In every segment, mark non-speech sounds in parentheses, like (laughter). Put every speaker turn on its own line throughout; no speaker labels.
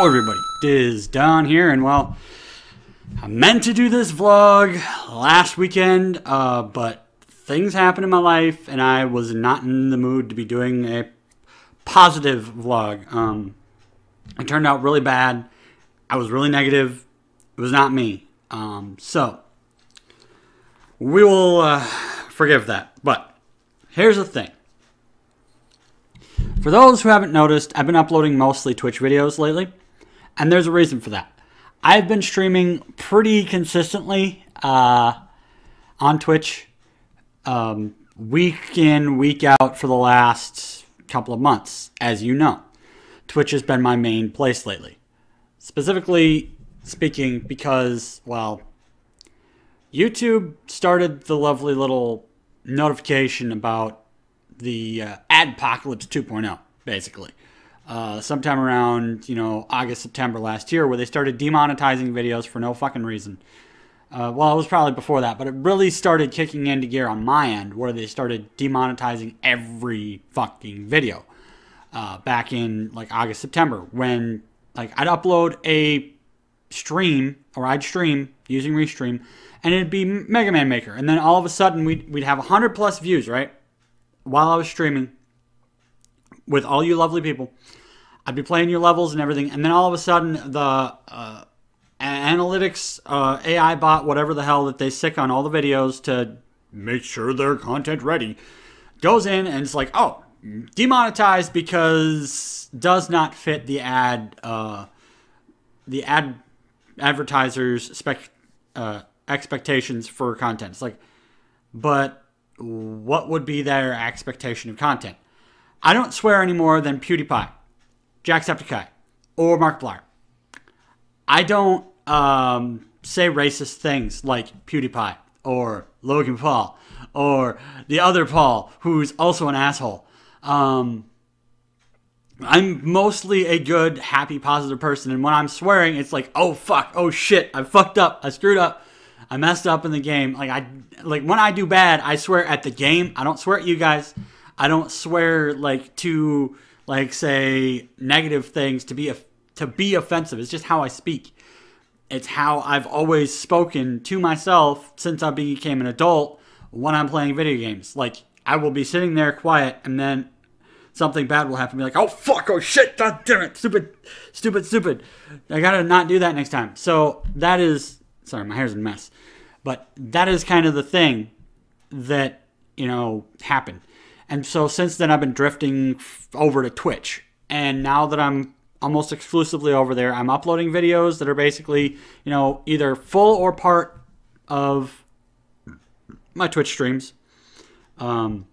Hello everybody, Disdonn here, and well, I meant to do this vlog last weekend, uh, but things happened in my life, and I was not in the mood to be doing a positive vlog. Um, it turned out really bad. I was really negative. It was not me. Um, so, we will uh, forgive that. But, here's the thing. For those who haven't noticed, I've been uploading mostly Twitch videos lately, and there's a reason for that. I've been streaming pretty consistently uh, on Twitch, um, week in, week out for the last couple of months, as you know. Twitch has been my main place lately. Specifically speaking, because, well, YouTube started the lovely little notification about the uh, Adpocalypse 2.0, basically. Uh, sometime around, you know, August, September last year, where they started demonetizing videos for no fucking reason. Uh, well, it was probably before that, but it really started kicking into gear on my end, where they started demonetizing every fucking video. Uh, back in like August, September, when like I'd upload a stream or I'd stream using Restream, and it'd be Mega Man Maker, and then all of a sudden we'd we'd have 100 plus views, right? while I was streaming with all you lovely people. I'd be playing your levels and everything, and then all of a sudden the uh, analytics uh, AI bot, whatever the hell that they stick on all the videos to make sure they're content ready, goes in and it's like, oh, demonetized because does not fit the ad, uh, the ad advertisers spec uh, expectations for content. It's like, but what would be their expectation of content. I don't swear any more than PewDiePie, Jacksepticeye, or Markiplier. I don't um, say racist things like PewDiePie or Logan Paul or the other Paul, who's also an asshole. Um, I'm mostly a good, happy, positive person, and when I'm swearing, it's like, oh fuck, oh shit, I fucked up, I screwed up. I messed up in the game. Like I like when I do bad, I swear at the game. I don't swear at you guys. I don't swear like to like say negative things to be to be offensive. It's just how I speak. It's how I've always spoken to myself since I became an adult when I'm playing video games. Like I will be sitting there quiet and then something bad will happen. Be like, oh fuck, oh shit, god damn it, stupid, stupid, stupid. I gotta not do that next time. So that is Sorry, my hair's a mess. But that is kind of the thing that, you know, happened. And so since then, I've been drifting over to Twitch. And now that I'm almost exclusively over there, I'm uploading videos that are basically, you know, either full or part of my Twitch streams. Um,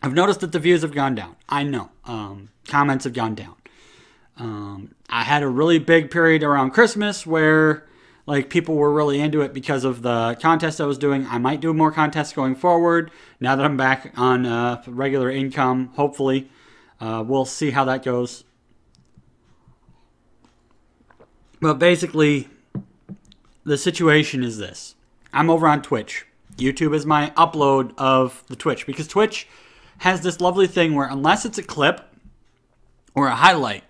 I've noticed that the views have gone down. I know. Um, comments have gone down. Um, I had a really big period around Christmas where like people were really into it because of the contest I was doing. I might do more contests going forward now that I'm back on uh, regular income. Hopefully, uh, we'll see how that goes. But basically, the situation is this: I'm over on Twitch. YouTube is my upload of the Twitch because Twitch has this lovely thing where unless it's a clip or a highlight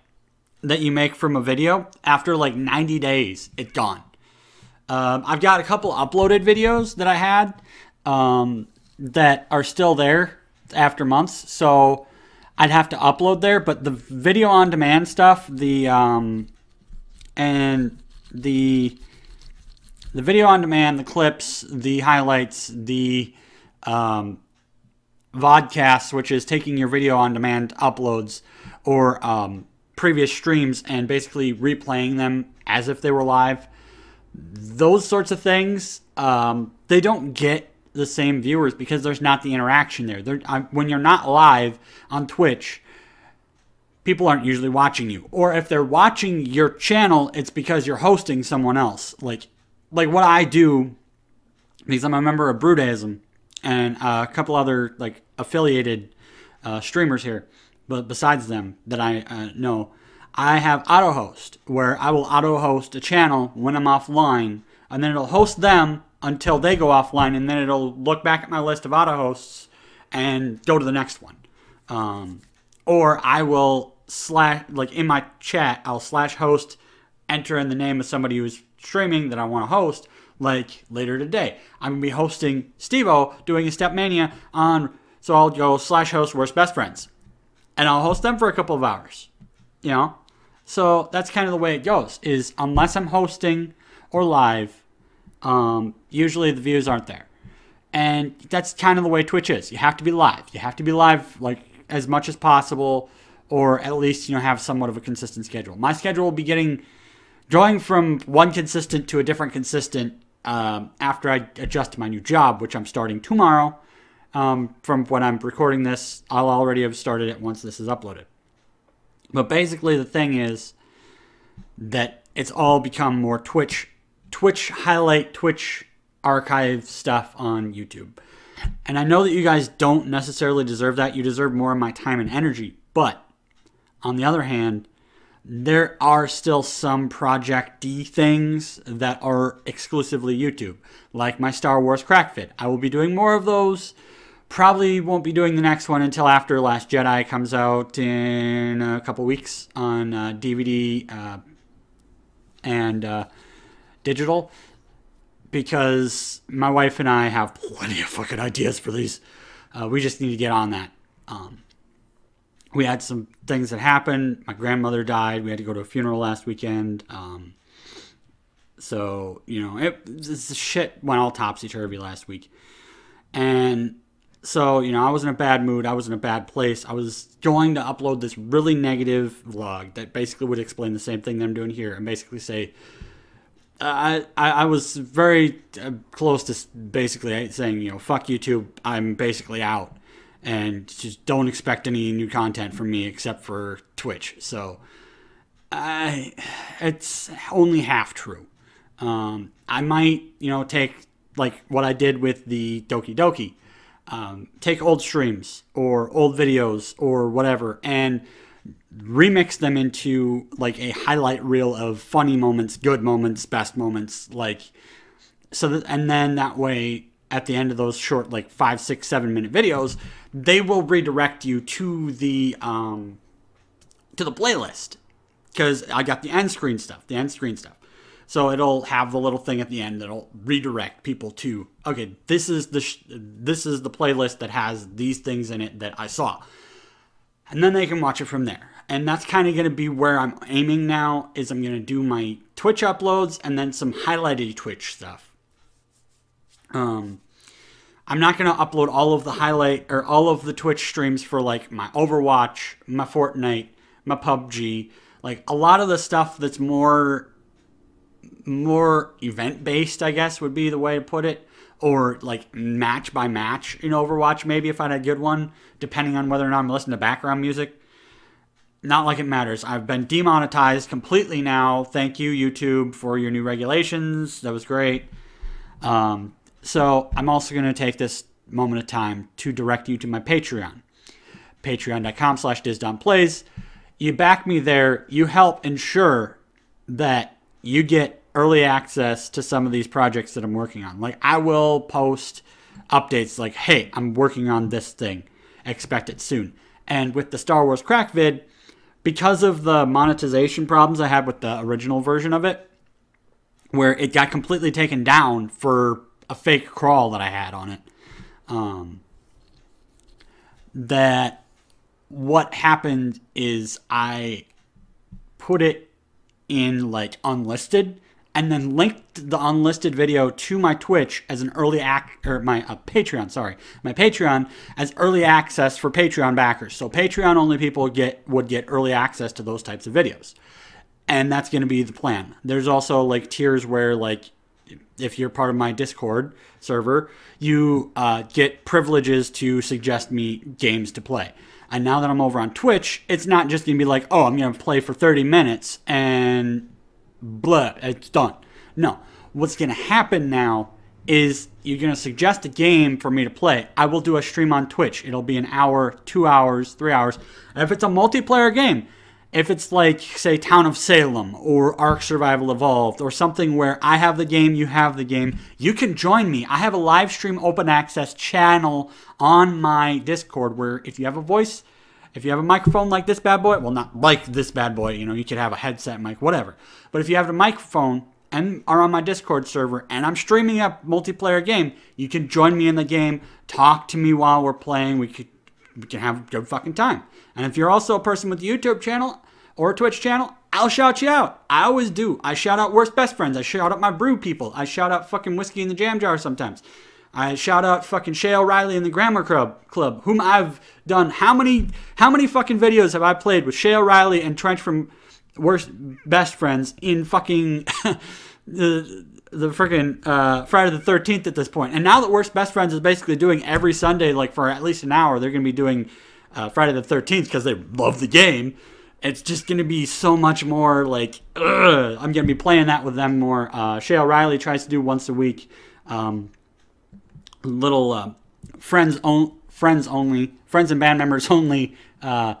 that you make from a video, after like 90 days, it's gone. Um, I've got a couple uploaded videos that I had um, that are still there after months, so I'd have to upload there. But the video on demand stuff, the um, and the the video on demand, the clips, the highlights, the um, vodcasts, which is taking your video on demand uploads or um, previous streams and basically replaying them as if they were live those sorts of things, um, they don't get the same viewers because there's not the interaction there. when you're not live on Twitch, people aren't usually watching you. Or if they're watching your channel, it's because you're hosting someone else. Like, like what I do, because I'm a member of Brudeism and a couple other like affiliated uh, streamers here, but besides them that I uh, know I have auto host where I will auto host a channel when I'm offline, and then it'll host them until they go offline, and then it'll look back at my list of auto hosts and go to the next one. Um, or I will slash like in my chat, I'll slash host, enter in the name of somebody who's streaming that I want to host. Like later today, I'm gonna be hosting Stevo doing a Stepmania on. So I'll go slash host worst best friends, and I'll host them for a couple of hours. You know, so that's kind of the way it goes. Is unless I'm hosting or live, um, usually the views aren't there. And that's kind of the way Twitch is. You have to be live. You have to be live like as much as possible, or at least you know have somewhat of a consistent schedule. My schedule will be getting going from one consistent to a different consistent um, after I adjust to my new job, which I'm starting tomorrow. Um, from when I'm recording this, I'll already have started it once this is uploaded. But basically, the thing is that it's all become more Twitch, Twitch highlight, Twitch archive stuff on YouTube. And I know that you guys don't necessarily deserve that. You deserve more of my time and energy. But on the other hand, there are still some Project D things that are exclusively YouTube, like my Star Wars Crackvid. I will be doing more of those. Probably won't be doing the next one until after Last Jedi comes out in a couple weeks on uh, DVD uh, and uh, digital because my wife and I have plenty of fucking ideas for these. Uh, we just need to get on that. Um, we had some things that happened. My grandmother died. We had to go to a funeral last weekend. Um, so you know, it this shit went all topsy turvy last week, and so you know, I was in a bad mood. I was in a bad place. I was going to upload this really negative vlog that basically would explain the same thing that I'm doing here, and basically say I, I was very uh, close to basically saying, you know, fuck YouTube. I'm basically out, and just don't expect any new content from me except for Twitch. So, I, it's only half true. Um, I might, you know, take like what I did with the Doki Doki, um, take old streams or old videos or whatever, and remix them into like a highlight reel of funny moments, good moments, best moments, like so that and then that way at the end of those short like five, six, seven minute videos, they will redirect you to the um to the playlist because I got the end screen stuff, the end screen stuff. So it'll have the little thing at the end that'll redirect people to okay, this is the sh- this is the playlist that has these things in it that I saw. And then they can watch it from there and that's kind of going to be where I'm aiming now is I'm going to do my Twitch uploads and then some highlighted Twitch stuff. Um, I'm not going to upload all of the highlight or all of the Twitch streams for like my Overwatch, my Fortnite, my PUBG, like a lot of the stuff that's more more event based, I guess would be the way to put it, or like match by match in Overwatch maybe if I had a good one, depending on whether or not I'm listening to background music not like it matters. I've been demonetized completely now. Thank you, YouTube, for your new regulations. That was great. Um, so I'm also going to take this moment of time to direct you to my Patreon. Patreon.com slash DisdonnPlays. You back me there. You help ensure that you get early access to some of these projects that I'm working on. Like I will post updates like, hey, I'm working on this thing. Expect it soon. And with the Star Wars crack vid, because of the monetization problems I had with the original version of it, where it got completely taken down for a fake crawl that I had on it. Um, that what happened is I put it in like unlisted and then linked the unlisted video to my Twitch as an early act or my uh, Patreon, sorry, my Patreon as early access for Patreon backers. So Patreon only people get would get early access to those types of videos, and that's going to be the plan. There's also like tiers where like if you're part of my Discord server, you uh, get privileges to suggest me games to play. And now that I'm over on Twitch, it's not just going to be like, oh, I'm going to play for 30 minutes and blah, it's done. No. What's going to happen now is you're going to suggest a game for me to play. I will do a stream on Twitch. It'll be an hour, two hours, three hours. If it's a multiplayer game, if it's like, say, Town of Salem or Ark Survival Evolved or something where I have the game, you have the game, you can join me. I have a live stream open access channel on my Discord where if you have a voice If you have a microphone like this bad boy, well, not like this bad boy, you know, you could have a headset mic, whatever. But if you have a microphone and are on my Discord server and I'm streaming a multiplayer game, you can join me in the game, talk to me while we're playing. We could we can have a good fucking time. And if you're also a person with a YouTube channel or a Twitch channel, I'll shout you out. I always do. I shout out worst best friends. I shout out my brew people. I shout out fucking whiskey in the jam jar sometimes. I shout out fucking Shay O'Reilly and the Grammar Club, Club, whom I've done. How many how many fucking videos have I played with Shay O'Reilly and Trench from Worst Best Friends in fucking (laughs) the the freaking uh, Friday the Thirteenth at this point? And now that Worst Best Friends is basically doing every Sunday, like for at least an hour, they're gonna be doing uh, Friday the Thirteenth because they love the game. It's just gonna be so much more like ugh, I'm gonna be playing that with them more. Uh, Shay O'Reilly tries to do once a week. Um, little uh, friends on, friends only friends and band members (laughs) only uh,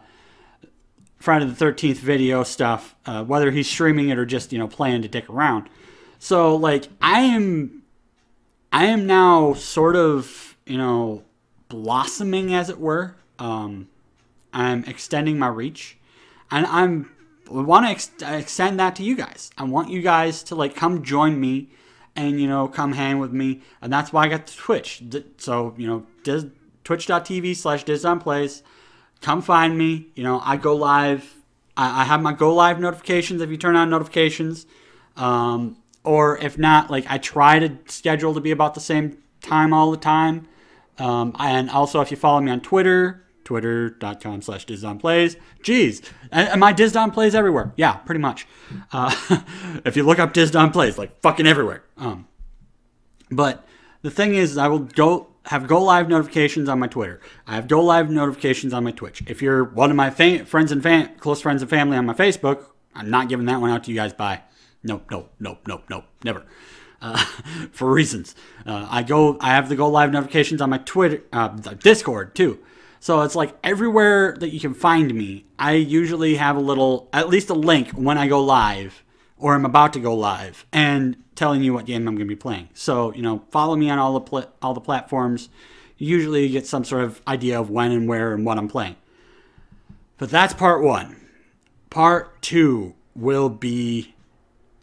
Friday the Thirteenth video stuff. Uh, whether he's streaming it or just you know playing to dick around. So like I am, I am now sort of you know blossoming as it were. Um, I'm extending my reach, and I'm I want to ex- extend that to you guys. I want you guys to like come join me and you know come hang with me. And that's why i got the twitch. So you know twitch.tv slash plays. Come find me. You know i go live. I, I, have my go live notifications if you turn on notifications. Um, or if not like i try to schedule to be about the same time all the time. Um, and also if you follow me on twitter twitter.com slash plays. Jeez am i plays everywhere? Yeah pretty much. Uh, (laughs) if you look up plays like fucking everywhere. Um, but the thing is i will go have go live notifications on my twitter. I have go live notifications on my twitch. If you're one of my friends and fam- close friends and family on my facebook i'm not giving that one out to you guys. By nope nope nope nope nope. Never. Uh, (laughs) for reasons. Uh, i go i have the go live notifications on my twitter uh, discord too so it's like everywhere that you can find me, I usually have a little, at least a link when I go live or I'm about to go live and telling you what game I'm going to be playing. So, you know, follow me on all the all the platforms. Usually you get some sort of idea of when and where and what I'm playing. But that's part 1. Part 2 will be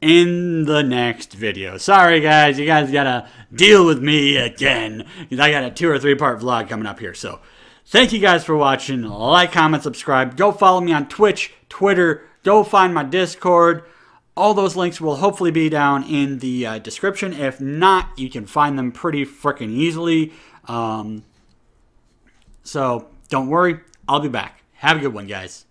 in the next video. Sorry guys, you guys got to deal with me again. I got a 2 or 3 part vlog coming up here. So, Thank you guys for watching. Like, comment, subscribe. Go follow me on Twitch, Twitter. Go find my Discord. All those links will hopefully be down in the uh, description. If not, you can find them pretty freaking easily. Um, so don't worry, I'll be back. Have a good one, guys.